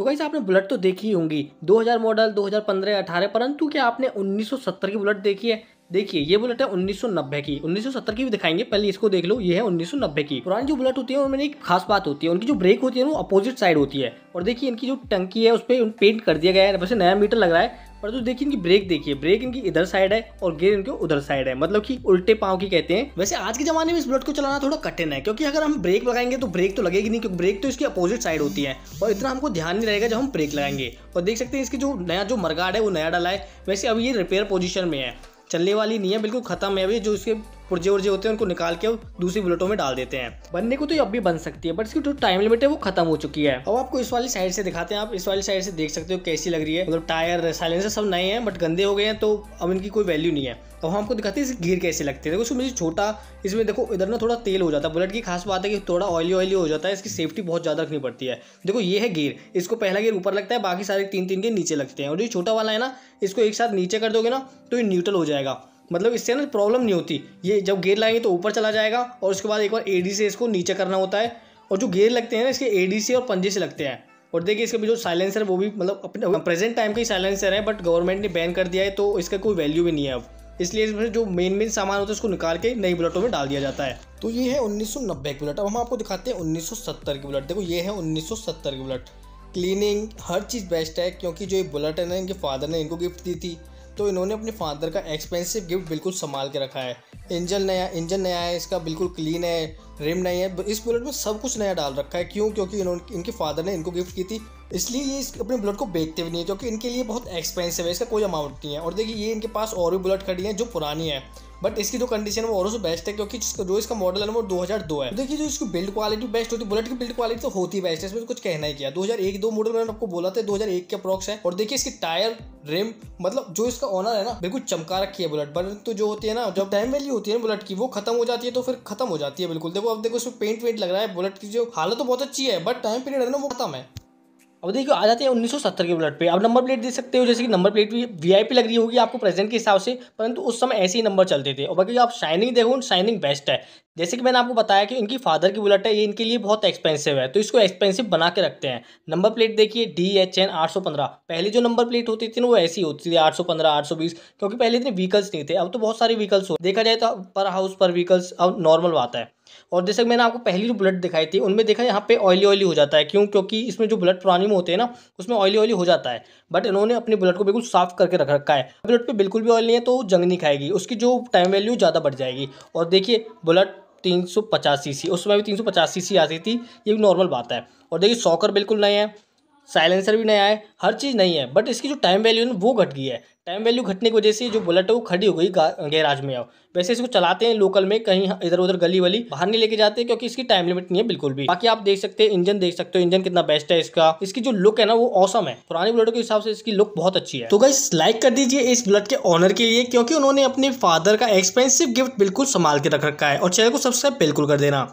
तो गाइस आपने बुलेट तो देखी होंगी 2000 मॉडल 2015 18 परंतु क्या आपने 1970 की बुलेट देखी है? देखिए, ये बुलेट है 1990 की। 1970 की भी दिखाएँगे, पहले इसको देख लो, ये है 1990 की। पुरानी जो बुलेट होती है, उनमें एक खास बात होती है, उनकी जो ब्रेक होती है, वो अपोजिट साइड होती है। और देखिए, इनकी जो टंकी है, उस पर पेंट कर दिया गया है। वैसे नया मीटर लग रहा है पर तो देखिए इनकी ब्रेक देखिए ब्रेक इनकी इधर साइड है और गेयर इनके उधर साइड है। मतलब कि उल्टे पाँव की कहते हैं। वैसे आज के जमाने में इस बुलेट को चलाना थोड़ा कठिन है, क्योंकि अगर हम ब्रेक लगाएँगे तो ब्रेक तो लगेगी नहीं, क्योंकि ब्रेक तो इसकी अपोजिट साइड होती है। और इतना हमको ध्यान नहीं रहेगा जब हम ब्रेक लगाएँगे। और देख सकते हैं इसकी जो नया, जो मरगाड है, वो नया डाला है। वैसे अब ये रिपेयर पोजिशन में है। चलने वाली नहीं है, बिल्कुल खत्म है। अभी जो इसके पुर्जे उर्जे होते हैं, उनको निकाल के दूसरी बुलेटों में डाल देते हैं। बनने को तो अब भी बन सकती है बट इसकी जो टाइम लिमिट है वो खत्म हो चुकी है। अब आपको इस वाली साइड से दिखाते हैं, आप इस वाली साइड से देख सकते हो कैसी लग रही है। मतलब टायर साइलेंसर सब नए हैं बट गंदे हो गए हैं तो अब इनकी कोई वैल्यू नहीं है। अब हम आपको दिखाते हैं इसे गिर कैसे लगते हैं। देखो, इसमें छोटा, इसमें देखो, इधर ना थोड़ा तेल हो जाता है। बुलेट की खास बात है कि थोड़ा ऑयली ऑयली हो जाता है, इसकी सेफ्टी बहुत ज़्यादा रखनी पड़ती है। देखो, ये है गिर इसको पहला गिर ऊपर लगता है, बाकी सारे तीन तीन के नीचे लगते हैं। और जो छोटा वाला है ना, इसको एक साथ नीचे कर दोगे ना तो ये न्यूट्रल हो जाएगा। मतलब इससे ना प्रॉब्लम नहीं होती। ये जब गेयर लाएँगे तो ऊपर चला जाएगा और उसके बाद एक बार एडी से इसको नीचे करना होता है। और जो गेयर लगते हैं ना, इसके एडी से और पंजे से लगते हैं। और देखिए इसका भी जो साइलेंसर वो भी मतलब अपने प्रेजेंट टाइम का ही साइलेंसर है बट गवर्नमेंट ने बैन कर दिया है तो इसका कोई वैल्यू भी नहीं है अब। इसलिए इसमें जो मेन मेन सामान होता है, उसको निकाल के नई बुलेटों में डाल दिया जाता है। तो ये है 1990 की बुलेट अब हम आपको दिखाते हैं 1970 की बुलेट देखो, ये है 1970 की बुलेट क्लीनिंग हर चीज़ बेस्ट है, क्योंकि जो ये बुलेट है ना, इनके फादर ने इनको गिफ्ट दी थी। तो इन्होंने अपने फादर का एक्सपेंसिव गिफ्ट बिल्कुल संभाल के रखा है। इंजन नया इंजन नया है, इसका बिल्कुल क्लीन है रिम नहीं है इस बुलेट में सब कुछ नया डाल रखा है। क्यों? क्योंकि इन्होंने, इनके फादर ने इनको गिफ्ट की थी। इसलिए ये इस अपने बुलेट को बेचते भी नहीं है, क्योंकि इनके लिए बहुत एक्सपेंसिव है, इसका कोई अमाउंट नहीं है। और देखिए, ये इनके पास और भी बुलेट खड़ी है, जो पुरानी है। बट इसकी जो कंडीशन है, वो और बेस्ट है, क्योंकि जो इसका मॉडल है वो 2002 है। देखिए, जो इसकी बिल्ड क्वालिटी बेस्ट होती है बुलेट की बिल्ड क्वालिटी तो होती बेस्ट है, इसमें कुछ कहना ही किया। 2001 दो मॉडल मैंने आपको बोला था 2001 के अप्रॉक्स है। और देखिए, इसकी टायर रिम मतलब जो इसका ऑनर है ना, बिल्कुल चमका रखी है बुलेट बट तो जो होती है ना, जब टाइम वैल्यू होती है ना बुलेट की, वो खत्म हो जाती है तो फिर खत्म हो जाती है बिल्कुल। देखो, अब देखो इसमें पेंट वेंट लग रहा है, बुलेट की जो हालत तो बहुत अच्छी है बट टाइम पीरियड है ना, वो खत्म है। अब देखिए, आ जाते हैं 1970 के बुलेट पे। अब नंबर प्लेट देख सकते हो, जैसे कि नंबर प्लेट भी वीआईपी लग रही होगी आपको प्रेजेंट के हिसाब से, परंतु उस समय ऐसे ही नंबर चलते थे। और बाकी आप शाइनिंग देखो शाइनिंग बेस्ट है। जैसे कि मैंने आपको बताया कि इनकी फादर की बुलेट है, ये इनके लिए बहुत एक्सपेंसिव है। तो इसको एक्सपेंसिव बना के रखते हैं। नंबर प्लेट देखिए डी एच एन आठ सौ पंद्रह। पहले जो नंबर प्लेट होती थी ना, वो ऐसी होती थी, आठ सौ पंद्रह, आठ सौ बीस, क्योंकि पहले इतने व्हीकल्स नहीं थे। अब तो बहुत सारे व्हीकल्स हो देखा जाए तो पर हाउस पर व्हीकल्स अब नॉर्मल बात है। और जैसे मैंने आपको पहली जो ब्लड दिखाई थी, उनमें देखा यहाँ पे ऑयली ऑयली हो जाता है। क्यों? क्योंकि इसमें जो ब्लड पुरानी में होते हैं ना, उसमें ऑयली ऑयली हो जाता है। बट इन्होंने अपने ब्लड को बिल्कुल साफ़ करके रख रखा है। ब्लड पे बिल्कुल भी ऑयल नहीं है तो जंग नहीं खाएगी। उसकी जो टाइम वैल्यू ज़्यादा बढ़ जाएगी। और देखिए ब्लड तीन सौ पचास सी सी उस समय भी तीन सौ पचास सी सी आती थी, ये भी नॉर्मल बात है। और देखिए सॉकर बिल्कुल नए हैं साइलेंसर भी नया है, हर चीज़ नहीं है। बट इसकी जो टाइम वैल्यू है वो घट गई है। टाइम वैल्यू घटने की वजह से जो बुलेट है वो खड़ी हो गई गैराज में अब वैसे इसको चलाते हैं लोकल में, कहीं इधर उधर गली वली, बाहर नहीं लेके जाते क्योंकि इसकी टाइम लिमिट नहीं है बिल्कुल भी। बाकी आप देख सकते हैं इंजन देख सकते हो इंजन कितना बेस्ट है इसका। इसकी जो लुक है ना, वो औसम है। पुरानी बुलेटों के हिसाब से इसकी लुक बहुत अच्छी है। तो गाइस लाइक कर दीजिए इस बुलेट के ऑनर के लिए, क्योंकि उन्होंने अपने फादर का एक्सपेंसिव गिफ्ट बिल्कुल संभाल के रख रखा है। और चैनल को सब्सक्राइब बिल्कुल कर देना।